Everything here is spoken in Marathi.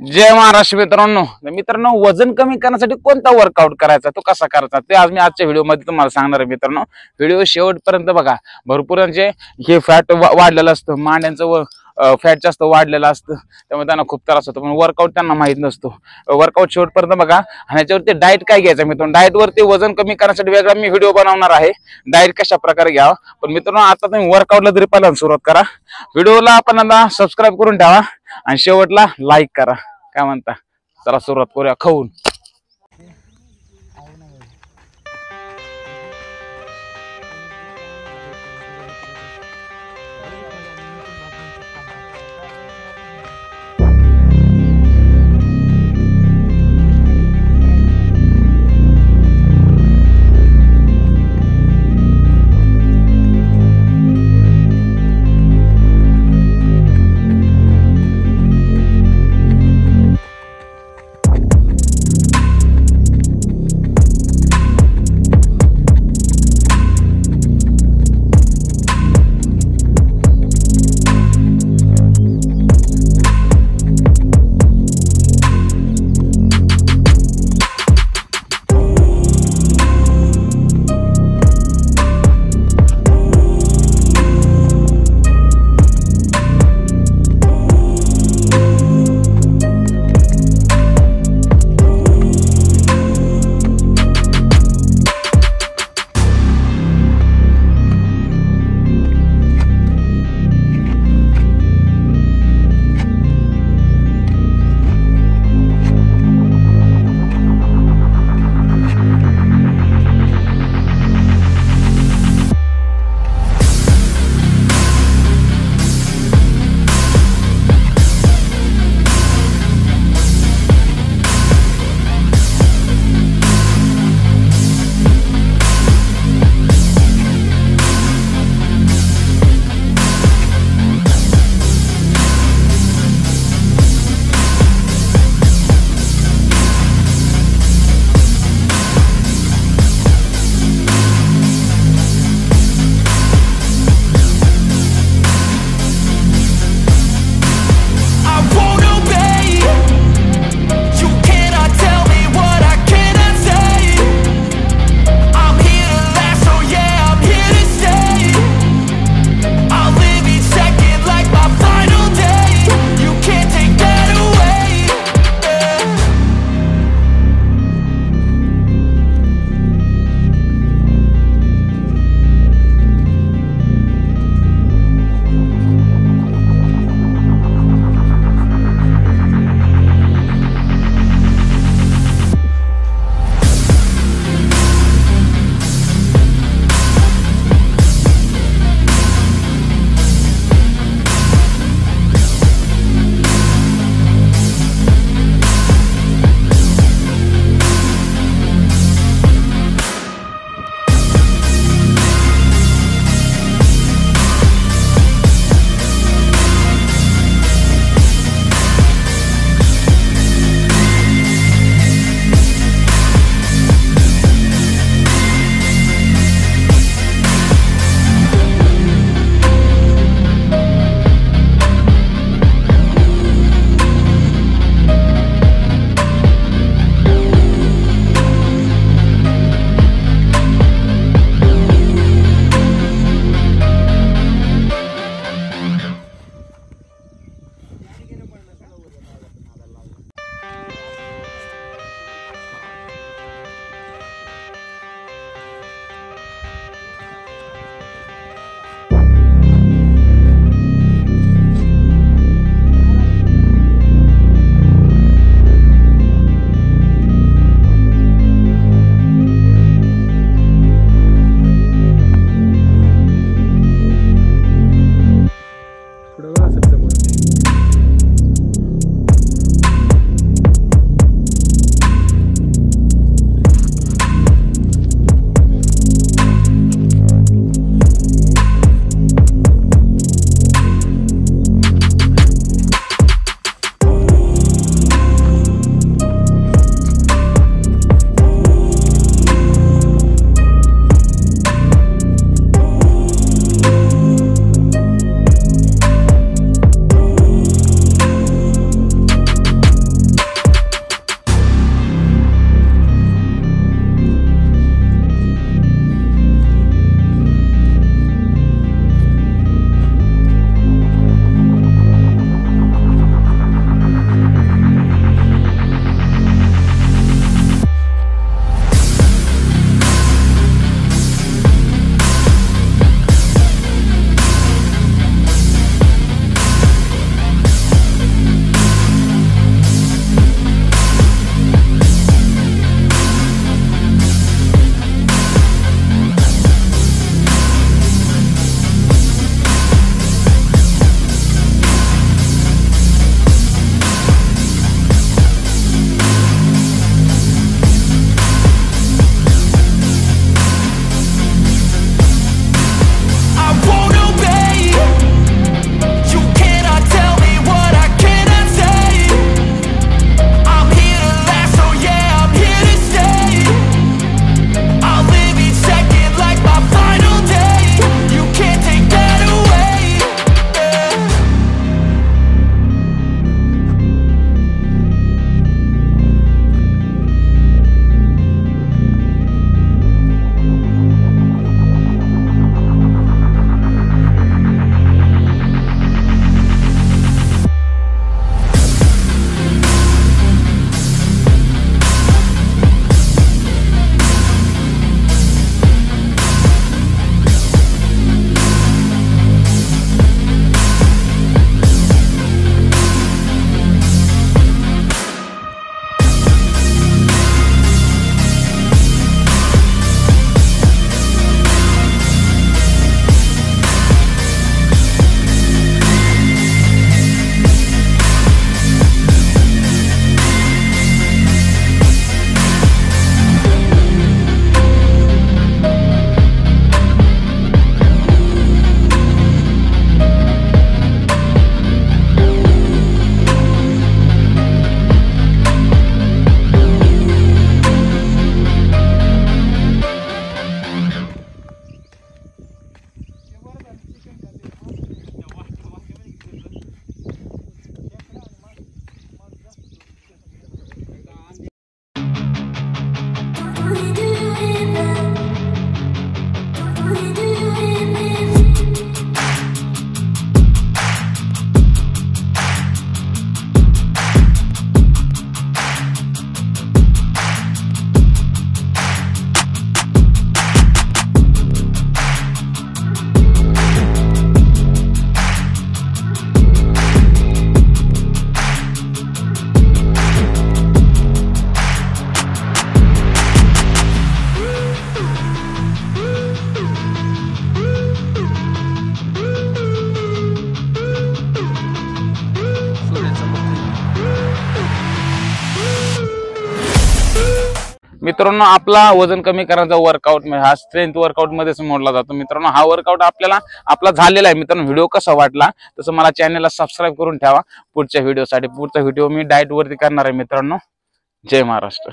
जय महाराष्ट्र मित्रांनो. मित्रांनो वजन कमी करण्यासाठी कोणता वर्कआउट करायचा? तो कसा करायचा? ते आज मी आजच्या व्हिडिओमध्ये तुम्हाला सांगणार आहे मित्रांनो. व्हिडिओ शेवटपर्यंत बघा. भरपूर म्हणजे हे फॅट वाढलेलं असतं. मांड्यांचं व फॅट जास्त वाढलेलं असतं. त्यामुळे त्यांना खूप त्रास होतो. पण वर्कआउट त्यांना माहीत नसतो. वर्कआउट शेवटपर्यंत बघा. आणि याच्यावरती डाएट काय घ्यायचं मित्रांनो? डाएटवरती वजन कमी करण्यासाठी वेगळा मी व्हिडिओ बनवणार आहे. डाएट कशा प्रकारे घ्यावा? पण मित्रांनो आता तुम्ही वर्कआउटला तरी पहिल्यांदा सुरुवात करा. व्हिडिओला आपण आता सबस्क्राईब करून ठेवा. आणि शेवटला लाईक करा. काय म्हणता? चला सुरुवात करूया. खाऊन. मित्रांनो आपला वजन कमी करण्याचा वर्कआउट हा स्ट्रेंथ वर्कआउट मध्येच मोडला जातो. मित्रांनो हा वर्कआउट आपल्याला आपला झालेला आहे. मित्रांनो व्हिडिओ कसा वाटला तसं मला चॅनलला सबस्क्राईब करून ठेवा. पुढच्या व्हिडिओसाठी पुढचा व्हिडिओ मी डाएट वरती करणार आहे मित्रांनो. जय महाराष्ट्र.